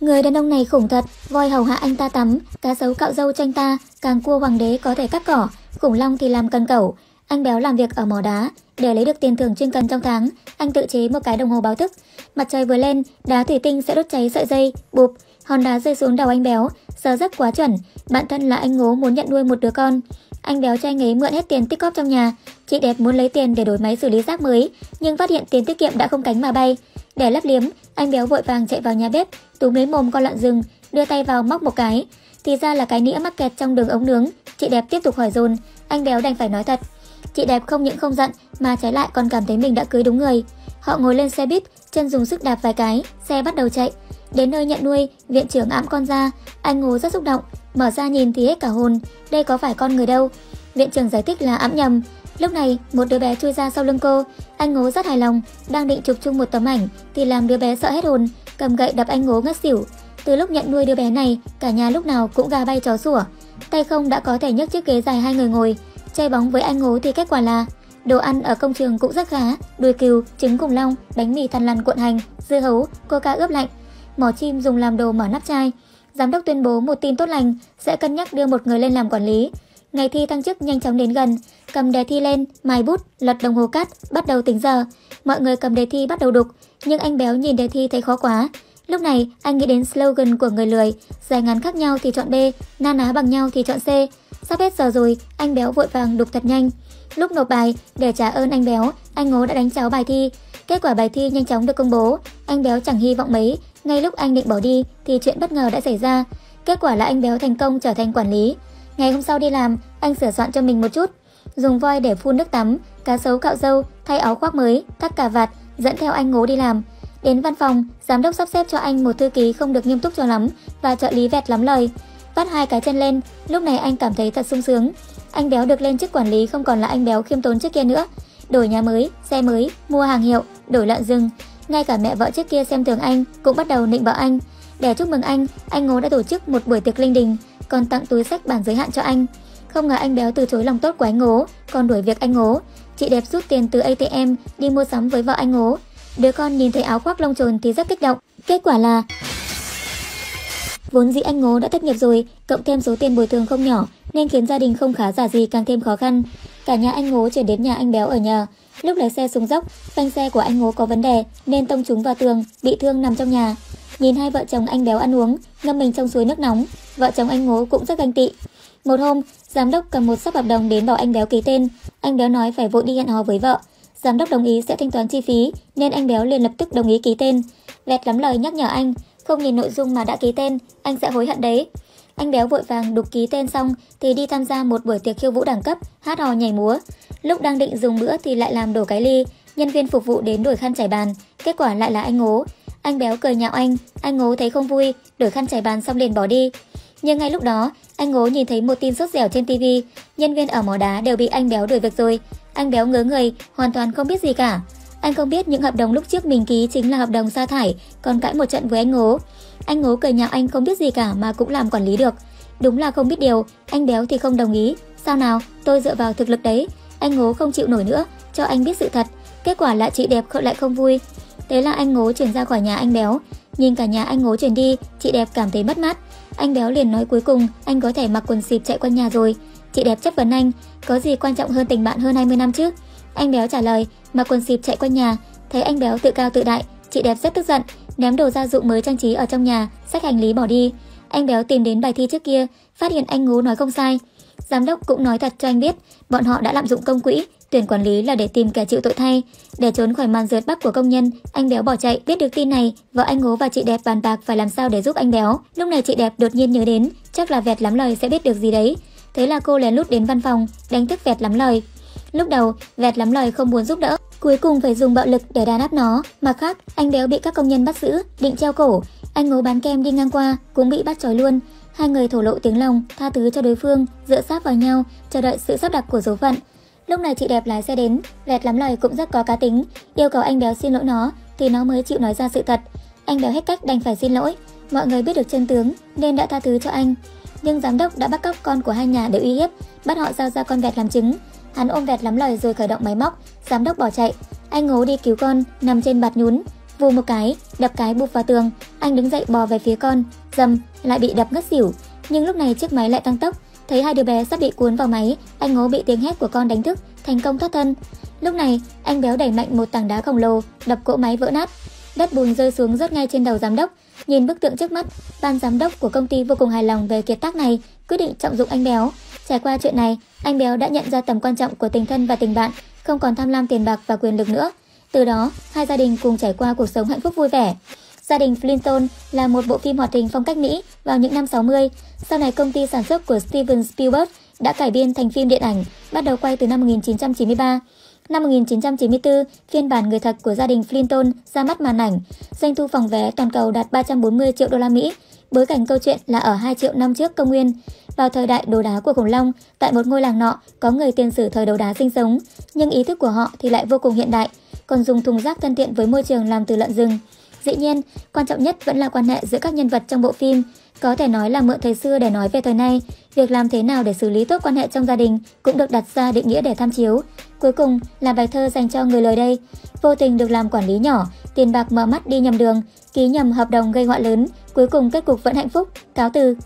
Người đàn ông này khủng thật, voi hầu hạ anh ta tắm, cá sấu cạo râu cho anh ta, càng cua hoàng đế có thể cắt cỏ, khủng long thì làm cần cẩu. Anh béo làm việc ở mỏ đá, để lấy được tiền thưởng chuyên cần trong tháng, anh tự chế một cái đồng hồ báo thức. Mặt trời vừa lên, đá thủy tinh sẽ đốt cháy sợi dây, bụp, hòn đá rơi xuống đầu anh béo, giờ rất quá chuẩn. Bạn thân là anh ngố muốn nhận nuôi một đứa con. Anh béo cho anh ấy mượn hết tiền tích cóp trong nhà. Chị đẹp muốn lấy tiền để đổi máy xử lý rác mới, nhưng phát hiện tiền tiết kiệm đã không cánh mà bay. Để lấp liếm, anh béo vội vàng chạy vào nhà bếp, túm lấy mồm con lợn rừng, đưa tay vào móc một cái. Thì ra là cái nĩa mắc kẹt trong đường ống nướng. Chị đẹp tiếp tục hỏi dồn, anh béo đành phải nói thật. Chị đẹp không những không giận mà trái lại còn cảm thấy mình đã cưới đúng người. Họ ngồi lên xe buýt, chân dùng sức đạp vài cái, xe bắt đầu chạy. Đến nơi nhận nuôi, viện trưởng ẵm con ra, anh Ngô rất xúc động, mở ra nhìn thì hết cả hồn, đây có phải con người đâu. Viện trưởng giải thích là ẵm nhầm. Lúc này, một đứa bé chui ra sau lưng cô, anh ngố rất hài lòng, đang định chụp chung một tấm ảnh thì làm đứa bé sợ hết hồn, cầm gậy đập anh ngố ngất xỉu. Từ lúc nhận nuôi đứa bé này, cả nhà lúc nào cũng gà bay chó sủa. Tay không đã có thể nhấc chiếc ghế dài hai người ngồi, chơi bóng với anh ngố thì kết quả là Đồ ăn ở công trường cũng rất khá, đùi cừu, trứng cùng long, bánh mì thằn lằn cuộn hành, dưa hấu, coca ướp lạnh, mỏ chim dùng làm đồ mở nắp chai. Giám đốc tuyên bố một tin tốt lành sẽ cân nhắc đưa một người lên làm quản lý. Ngày thi thăng chức nhanh chóng đến gần, cầm đề thi lên, mài bút, lật đồng hồ cát, bắt đầu tính giờ. Mọi người cầm đề thi bắt đầu đục, nhưng anh béo nhìn đề thi thấy khó quá. Lúc này, anh nghĩ đến slogan của người lười, dài ngắn khác nhau thì chọn B, na ná bằng nhau thì chọn C. Sắp hết giờ rồi, anh béo vội vàng đục thật nhanh. Lúc nộp bài, để trả ơn anh béo, anh ngố đã đánh cháo bài thi. Kết quả bài thi nhanh chóng được công bố. Anh béo chẳng hy vọng mấy, ngay lúc anh định bỏ đi thì chuyện bất ngờ đã xảy ra. Kết quả là anh béo thành công trở thành quản lý. Ngày hôm sau đi làm, anh sửa soạn cho mình một chút. Dùng voi để phun nước tắm, cá sấu cạo râu, thay áo khoác mới, thắt cà vạt, dẫn theo anh ngố đi làm. Đến văn phòng, giám đốc sắp xếp cho anh một thư ký không được nghiêm túc cho lắm và trợ lý vẹt lắm lời. Vắt hai cái chân lên, lúc này anh cảm thấy thật sung sướng. Anh béo được lên chức quản lý không còn là anh béo khiêm tốn trước kia nữa. Đổi nhà mới, xe mới, mua hàng hiệu, đổi lợn rừng. Ngay cả mẹ vợ trước kia xem thường anh cũng bắt đầu nịnh bợ anh. Để chúc mừng anh, anh Ngô đã tổ chức một buổi tiệc linh đình, còn tặng túi sách bản giới hạn cho anh. Không ngờ anh béo từ chối lòng tốt của anh Ngố, còn đuổi việc anh Ngố. Chị đẹp rút tiền từ ATM đi mua sắm với vợ anh Ngố. Đứa con nhìn thấy áo khoác lông trồn thì rất kích động. Kết quả là Vốn dĩ anh Ngố đã thất nghiệp rồi, cộng thêm số tiền bồi thường không nhỏ, nên khiến gia đình không khá giả gì càng thêm khó khăn. Cả nhà anh Ngố chuyển đến nhà anh Béo ở nhờ. Lúc lái xe xuống dốc, phanh xe của anh Ngố có vấn đề nên tông trúng vào tường, bị thương nằm trong nhà. Nhìn hai vợ chồng anh Béo ăn uống, ngâm mình trong suối nước nóng, vợ chồng anh Ngố cũng rất ganh tị. Một hôm, giám đốc cầm một sắp hợp đồng đến bảo anh Béo ký tên. Anh Béo nói phải vội đi hẹn hò với vợ. Giám đốc đồng ý sẽ thanh toán chi phí, nên anh Béo liền lập tức đồng ý ký tên. Vẹt lắm lời nhắc nhở anh, không nhìn nội dung mà đã ký tên, anh sẽ hối hận đấy. Anh béo vội vàng đục ký tên xong thì đi tham gia một buổi tiệc khiêu vũ đẳng cấp, hát hò nhảy múa. Lúc đang định dùng bữa thì lại làm đổ cái ly, nhân viên phục vụ đến đuổi khăn trải bàn, kết quả lại là anh ngố. Anh béo cười nhạo anh, anh ngố thấy không vui, đổi khăn trải bàn xong liền bỏ đi. Nhưng ngay lúc đó, anh ngố nhìn thấy một tin sốt dẻo trên TV, nhân viên ở mỏ đá đều bị anh béo đuổi việc rồi. Anh béo ngớ người, hoàn toàn không biết gì cả. Anh không biết những hợp đồng lúc trước mình ký chính là hợp đồng sa thải, còn cãi một trận với anh Ngố. Anh Ngố cười nhạo anh không biết gì cả mà cũng làm quản lý được. Đúng là không biết điều, anh béo thì không đồng ý. Sao nào, tôi dựa vào thực lực đấy. Anh Ngố không chịu nổi nữa, cho anh biết sự thật. Kết quả là chị đẹp lại không vui. Thế là anh Ngố chuyển ra khỏi nhà anh béo. Nhìn cả nhà anh Ngố chuyển đi, chị đẹp cảm thấy mất mát. Anh béo liền nói cuối cùng anh có thể mặc quần xịp chạy quanh nhà rồi. Chị đẹp chất vấn anh, có gì quan trọng hơn tình bạn hơn 20 năm chứ Anh béo trả lời, mặc quần xịp chạy quanh nhà, thấy anh béo tự cao tự đại, chị đẹp rất tức giận, ném đồ gia dụng mới trang trí ở trong nhà, xách hành lý bỏ đi. Anh béo tìm đến bài thi trước kia, phát hiện anh ngố nói không sai. Giám đốc cũng nói thật cho anh biết, bọn họ đã lạm dụng công quỹ, tuyển quản lý là để tìm kẻ chịu tội thay. Để trốn khỏi màn rượt bắt của công nhân, anh béo bỏ chạy, biết được tin này, vợ anh ngố và chị đẹp bàn bạc phải làm sao để giúp anh béo. Lúc này chị đẹp đột nhiên nhớ đến, chắc là vẹt lắm lời sẽ biết được gì đấy. Thế là cô lén lút đến văn phòng, đánh thức vẹt lắm lời. Lúc đầu, vẹt lắm lời không muốn giúp đỡ, cuối cùng phải dùng bạo lực để đàn áp nó. Mặt khác, anh béo bị các công nhân bắt giữ, định treo cổ. Anh ngố bán kem đi ngang qua, cũng bị bắt trói luôn. Hai người thổ lộ tiếng lòng, tha thứ cho đối phương, dựa sát vào nhau, chờ đợi sự sắp đặt của số phận. Lúc này chị đẹp lái xe đến, vẹt lắm lời cũng rất có cá tính, yêu cầu anh béo xin lỗi nó, thì nó mới chịu nói ra sự thật. Anh béo hết cách đành phải xin lỗi. Mọi người biết được chân tướng nên đã tha thứ cho anh. Nhưng giám đốc đã bắt cóc con của hai nhà để uy hiếp, bắt họ giao ra con vẹt làm chứng. Hắn ôm vẹt lắm lời rồi khởi động máy móc, giám đốc bỏ chạy. Anh ngố đi cứu con, nằm trên bạt nhún vù một cái, đập cái bụp vào tường, anh đứng dậy bò về phía con, dầm, lại bị đập ngất xỉu. Nhưng lúc này chiếc máy lại tăng tốc, thấy hai đứa bé sắp bị cuốn vào máy, anh ngố bị tiếng hét của con đánh thức, thành công thoát thân. Lúc này, anh béo đẩy mạnh một tảng đá khổng lồ, đập cỗ máy vỡ nát. Đất bùn rơi xuống rớt ngay trên đầu giám đốc. Nhìn bức tượng trước mắt, ban giám đốc của công ty vô cùng hài lòng về kiệt tác này, quyết định trọng dụng anh béo. Trải qua chuyện này, anh béo đã nhận ra tầm quan trọng của tình thân và tình bạn, không còn tham lam tiền bạc và quyền lực nữa. Từ đó, hai gia đình cùng trải qua cuộc sống hạnh phúc vui vẻ. Gia đình Flintstone là một bộ phim hoạt hình phong cách Mỹ vào những năm 60. Sau này công ty sản xuất của Steven Spielberg đã cải biên thành phim điện ảnh, bắt đầu quay từ năm 1993. Năm 1994, phiên bản người thật của gia đình Flintstone ra mắt màn ảnh, doanh thu phòng vé toàn cầu đạt 340 triệu đô la Mỹ. Bối cảnh câu chuyện là ở 2 triệu năm trước công nguyên. Vào thời đại đồ đá của khủng long, tại một ngôi làng nọ có người tiền sử thời đồ đá sinh sống, nhưng ý thức của họ thì lại vô cùng hiện đại, còn dùng thùng rác thân thiện với môi trường làm từ lợn rừng. Dĩ nhiên, quan trọng nhất vẫn là quan hệ giữa các nhân vật trong bộ phim. Có thể nói là mượn thời xưa để nói về thời nay, việc làm thế nào để xử lý tốt quan hệ trong gia đình cũng được đặt ra định nghĩa để tham chiếu. Cuối cùng là bài thơ dành cho người lời đây. Vô tình được làm quản lý nhỏ, tiền bạc mở mắt đi nhầm đường, ký nhầm hợp đồng gây họa lớn, cuối cùng kết cục vẫn hạnh phúc. Cáo từ.